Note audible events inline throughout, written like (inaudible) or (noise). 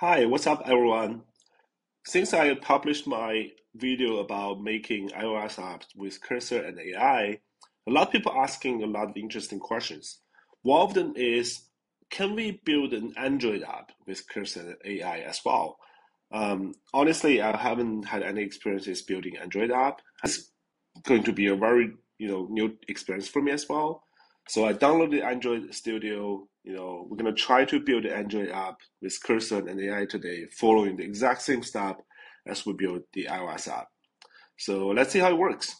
Hi, what's up, everyone? Since I published my video about making iOS apps with Cursor and AI, a lot of people asking a lot of interesting questions. One of them is, can we build an Android app with Cursor and AI as well? Um, honestly, I haven't had any experiences building Android app. It's going to be a very you know new experience for me as well. So I downloaded Android Studio. You know, we're gonna try to build an Android app with Cursor and AI today, following the exact same step as we built the iOS app. So let's see how it works.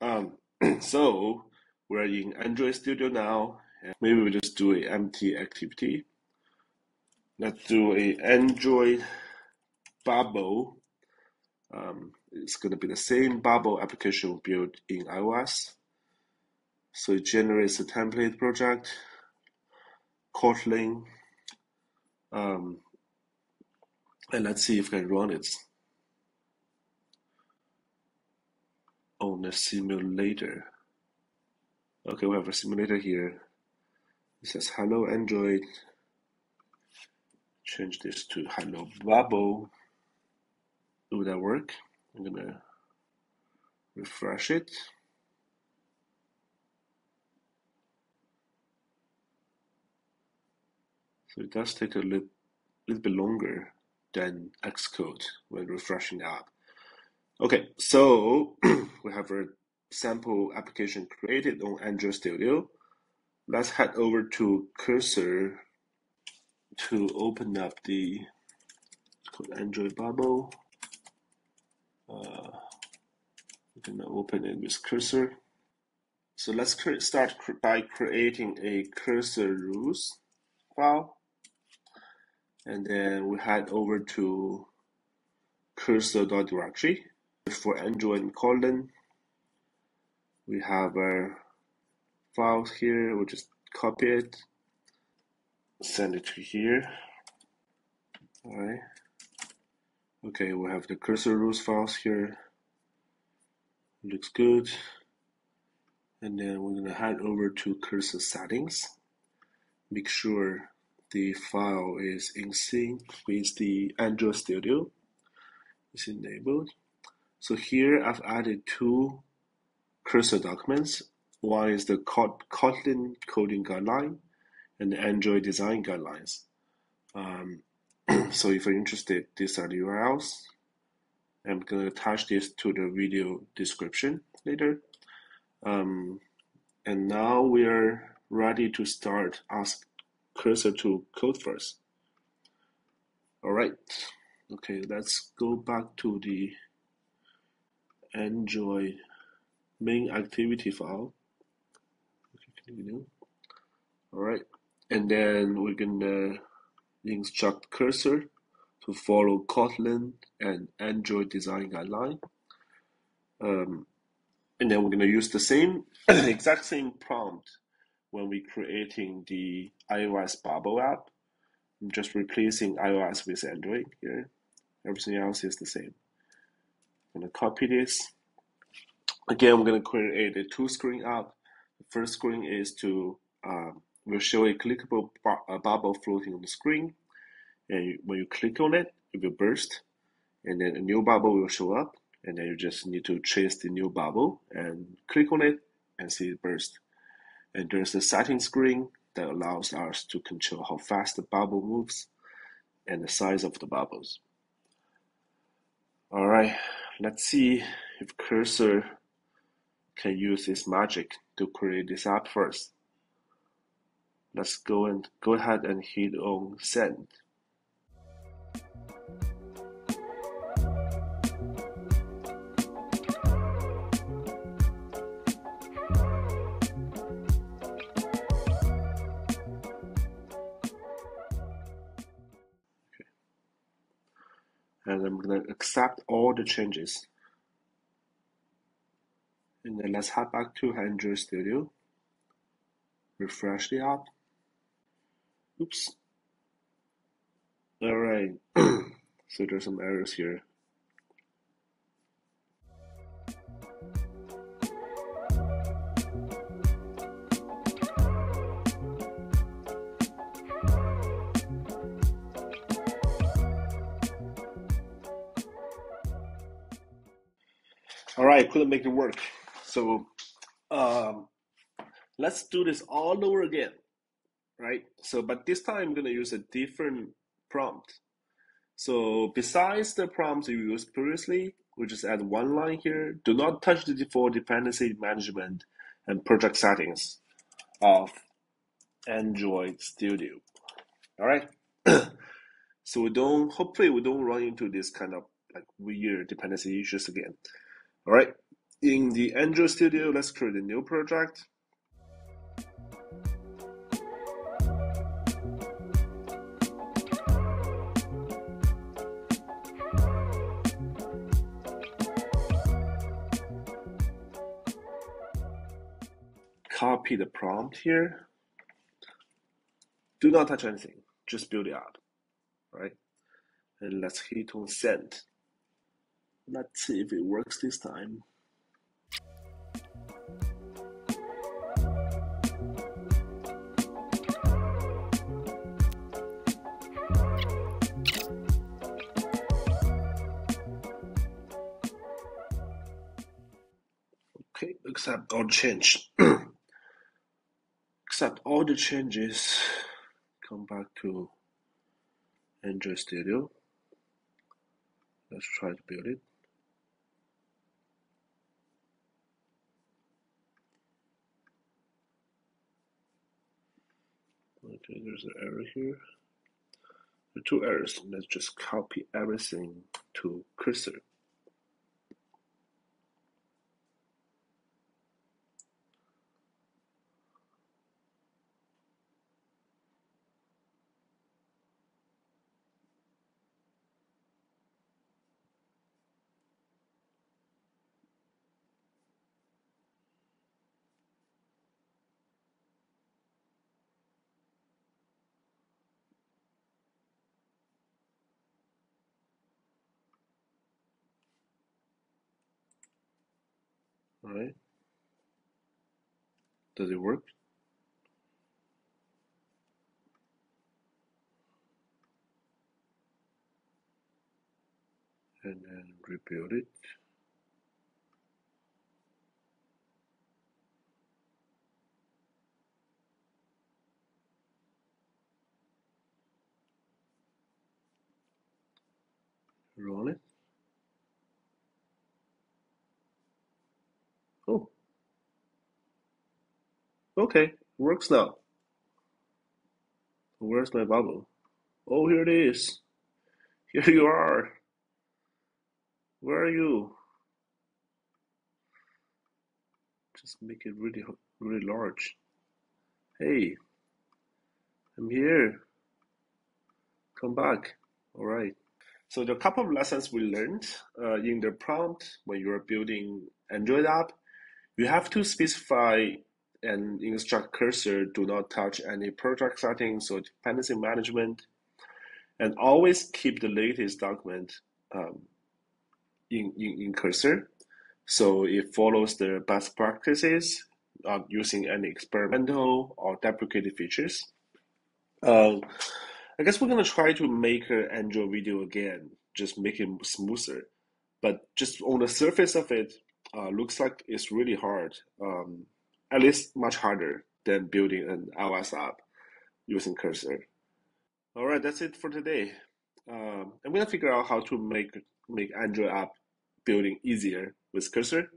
Um, (clears throat) so we're in Android Studio now. And Maybe we'll just do a empty activity. Let's do a Android Bubble. Um, it's going to be the same Bubble application built in iOS. So it generates a template project, Kotlin, um, and let's see if I can run it on the simulator. Okay, we have a simulator here. It says hello Android. Change this to hello bubble. Will that work? I'm gonna refresh it. So it does take a little, little bit longer than Xcode when refreshing the app. Okay, so (clears throat) we have a sample application created on Android Studio. Let's head over to Cursor to open up the Android Bubble. Uh, we can open it with Cursor. So let's start by creating a Cursor rules file and then we head over to cursor.directory for Android and Kotlin. We have our files here, we'll just copy it, send it to here. Alright. Okay, we have the cursor rules files here. Looks good. And then we're gonna head over to cursor settings. Make sure the file is in sync with the Android Studio. It's enabled. So here I've added two cursor documents. One is the Kotlin coding guideline and the Android design guidelines. Um, (clears throat) so if you're interested, these are the URLs. I'm going to attach this to the video description later. Um, and now we're ready to start ask cursor to code first. All right. Okay, let's go back to the Android main activity file. All right, and then we're gonna instruct cursor to follow Kotlin and Android design guideline. Um, and then we're gonna use the same (clears throat) exact same prompt when we're creating the iOS Bubble app. I'm just replacing iOS with Android here. Everything else is the same. I'm gonna copy this. Again, we're gonna create a two screen app. The first screen is to uh, will show a clickable bu bubble floating on the screen, and when you click on it, it will burst, and then a new bubble will show up, and then you just need to chase the new bubble and click on it and see it burst. And there's a setting screen that allows us to control how fast the bubble moves and the size of the bubbles. All right, let's see if cursor can use this magic to create this app first. Let's go and go ahead and hit on send. And I'm gonna accept all the changes. And then let's head back to Android Studio, refresh the app. Oops. All right, (clears throat) so there's some errors here. All right, couldn't make it work. So um, let's do this all over again, right? So, but this time I'm gonna use a different prompt. So besides the prompts you used previously, we just add one line here. Do not touch the default dependency management and project settings of Android Studio. All right. (clears throat) so we don't, hopefully we don't run into this kind of like weird dependency issues again. All right. In the Android Studio, let's create a new project. Copy the prompt here. Do not touch anything, just build it out, right? And let's hit on send. Let's see if it works this time. Okay, accept all change. (clears throat) accept all the changes. Come back to Android Studio. Let's try to build it. Okay, there's an error here. There are two errors. Let's just copy everything to cursor. Right. Does it work? And then rebuild it. Run it. Oh, okay, works now. Where's my bubble? Oh, here it is. (laughs) Here you are. Where are you? Just make it really, really large. Hey, I'm here. Come back. All right. So the couple of lessons we learned uh, in the prompt when you're building Android app, you have to specify and instruct cursor do not touch any project settings or dependency management, and always keep the latest document um, in, in, in cursor. So it follows the best practices of using any experimental or deprecated features. Uh, I guess we're gonna try to make an Android video again, just make it smoother. But just on the surface of it, uh, looks like it's really hard, um, at least much harder than building an iOS app using Cursor. All right, that's it for today. Um, I'm gonna figure out how to make make Android app building easier with Cursor.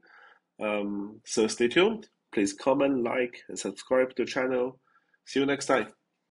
Um, so stay tuned. Please comment, like, and subscribe to the channel. See you next time.